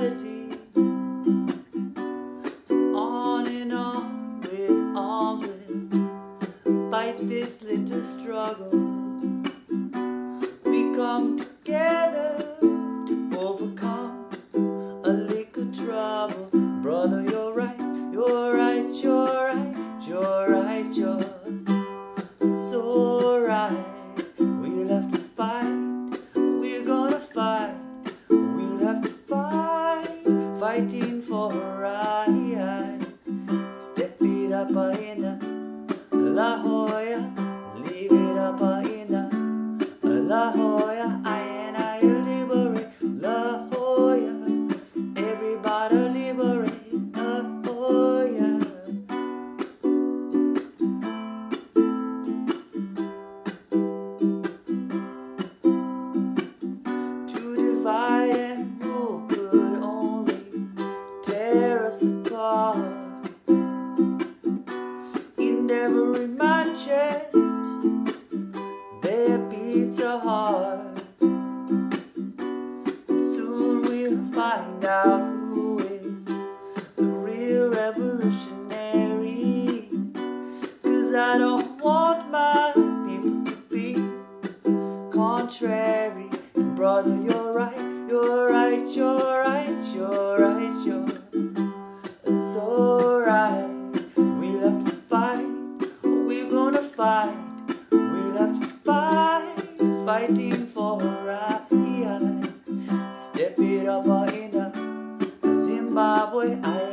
partiality. So on and on with arms will fight this little struggle. We come together to overcome a little trouble. Brother, you're right, you're right, you're right, you're right, you're for rights. Step it up in In every my chest, there beats a heart. And soon we'll find out who is the real revolutionaries. Cause I don't want my fight, fighting for right. Step it up or in Zimbabwe, I